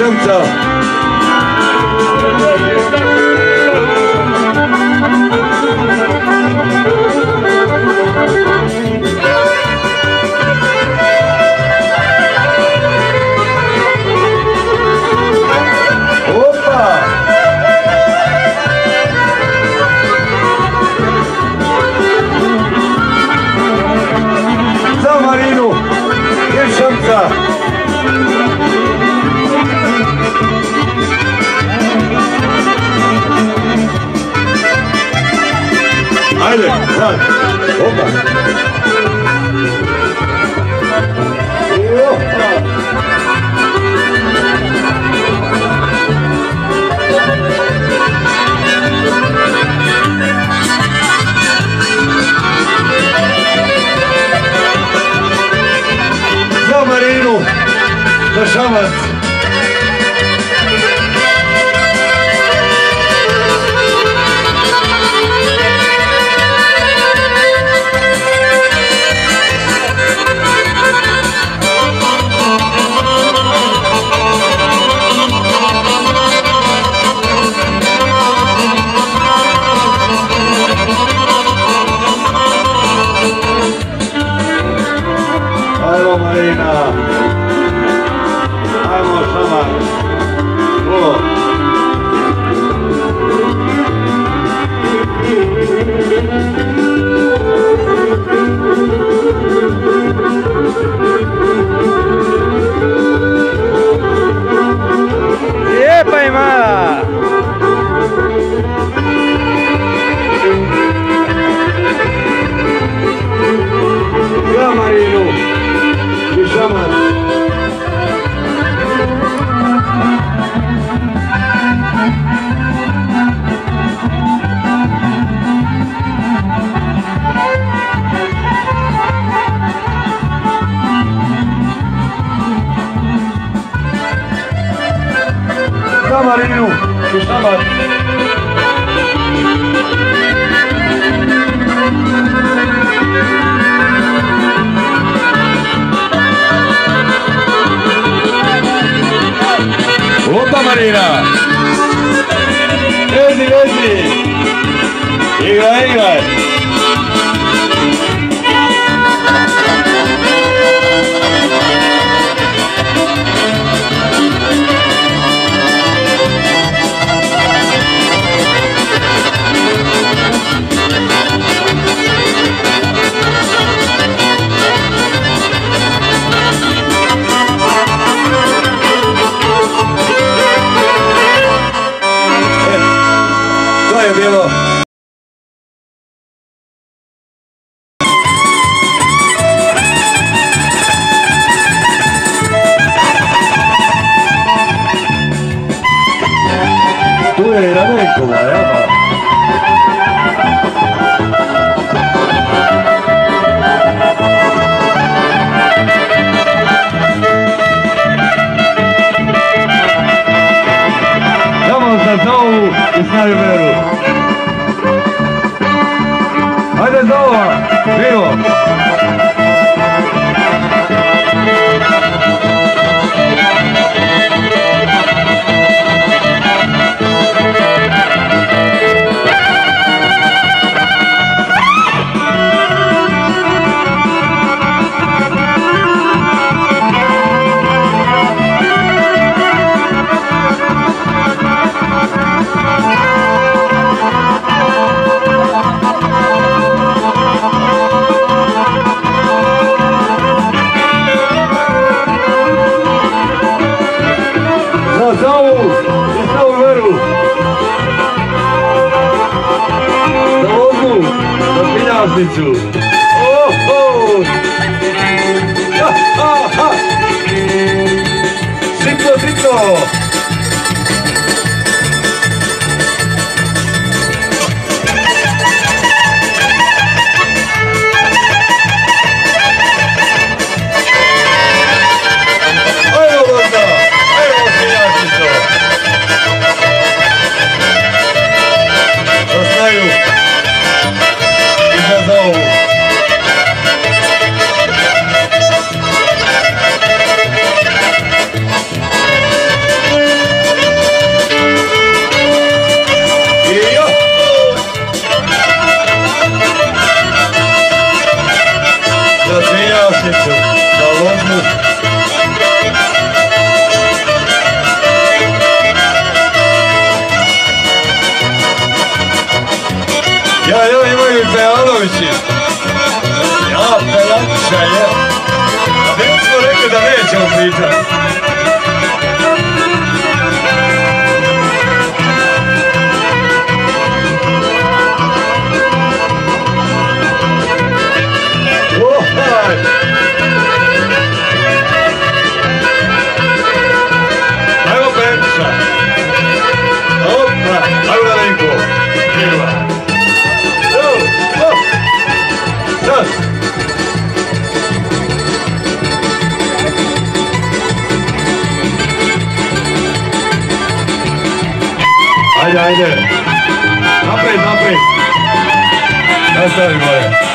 Szymca. Ajmo Marina. Šamac. Opa Marina! Vezi! Igraj, igraj! To de vamos instaurando novo campeonato. Oh, oh. ah ah ha. Ciclo, ciclo. Imaju Pejanovići. Ja, Pejančića je. A mi smo rekli da nećemo pričati. haydi haydi. Aferin aferin. Nasıl böyle?